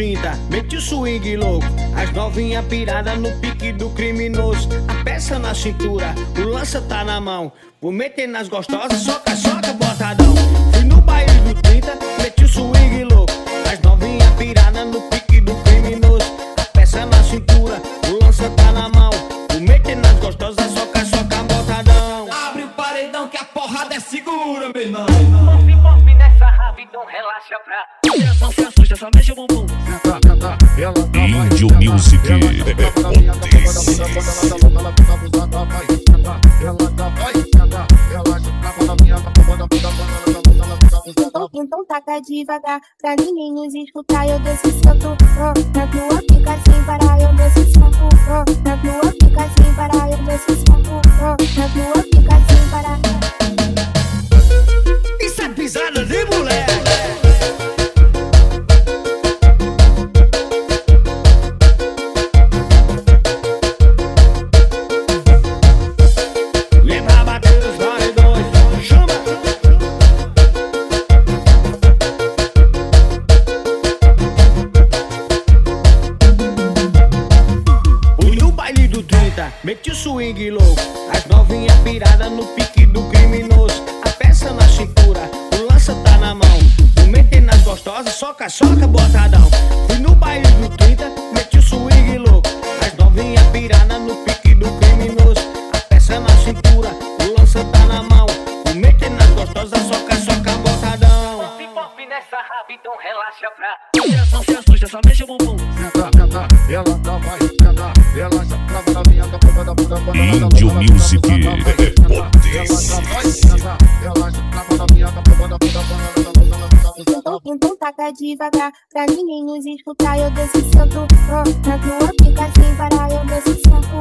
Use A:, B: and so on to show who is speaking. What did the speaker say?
A: 30, mete o swing louco. As novinhas pirada no pique do criminoso. A peça na cintura, o lança tá na mão. Vou meter nas gostosas, soca, soca,
B: Índio Music.
C: Então, então taca devagar pra ninguém nos escutar. Eu desço solto, oh, na tua fica sem parar. Eu desço solto, oh, na tua fica sem parar. Eu desço solto, oh, na tua fica sem parar.
A: Isso é pisada de do 30, meti o swing louco. As novinha pirada no pique do criminoso. A peça na cintura, o lança tá na mão. Vou meter nas gostosas, soca, soca, botadão. Fui no baile do 30, meti o swing louco. As novinha pirada no pique do criminoso. A peça na cintura, o lança tá na mão. Vou meter nas gostosas, soca, soca, botadão.
D: Puff, puff nessa rapidão, relaxa pra. Não se assusta, só mexe o bumbum.
B: Índio Music. Potência.
C: Então, taca devagar pra ninguém nos escutar. Eu desço oh, na tua fica sem parar. Eu desço oh,